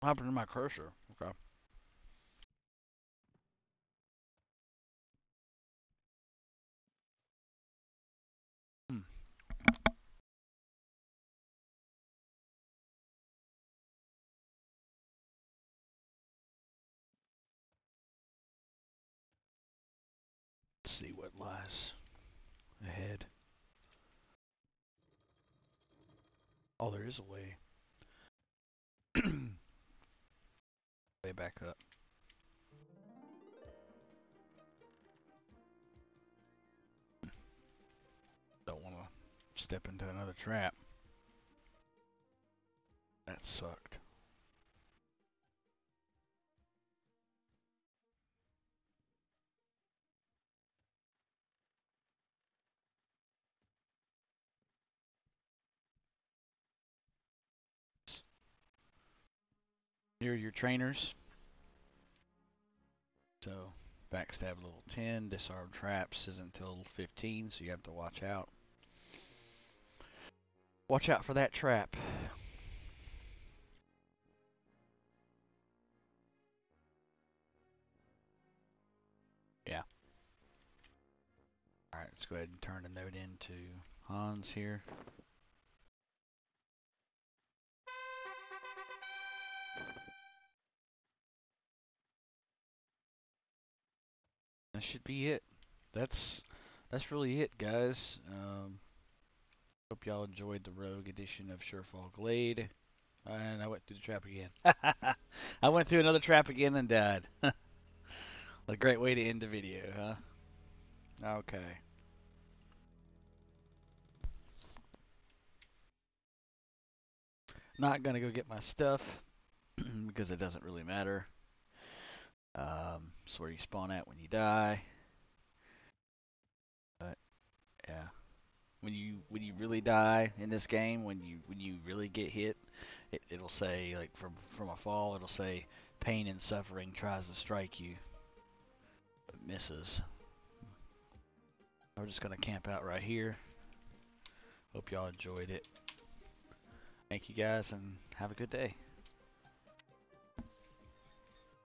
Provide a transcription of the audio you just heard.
What happened to my cursor? Okay. Hmm. See what lies ahead. Oh, there is a way. way back up. Don't want to step into another trap. That sucked. Are your trainers. So, backstab level 10, disarm traps isn't until 15, so you have to watch out. Watch out for that trap. Yeah. Alright, let's go ahead and turn the note into Hans here. That should be it. That's that's really it, guys. Um, hope y'all enjoyed the Rogue edition of Surefall Glade. And I went through the trap again. I went through another trap again and died. a great way to end the video, huh? Okay. Not gonna go get my stuff because it doesn't really matter. Um, it's where you spawn at when you die. But yeah, when you when you really die in this game, when you when you really get hit, it, it'll say like from from a fall, it'll say pain and suffering tries to strike you, but misses. We're just gonna camp out right here. Hope y'all enjoyed it. Thank you guys and have a good day.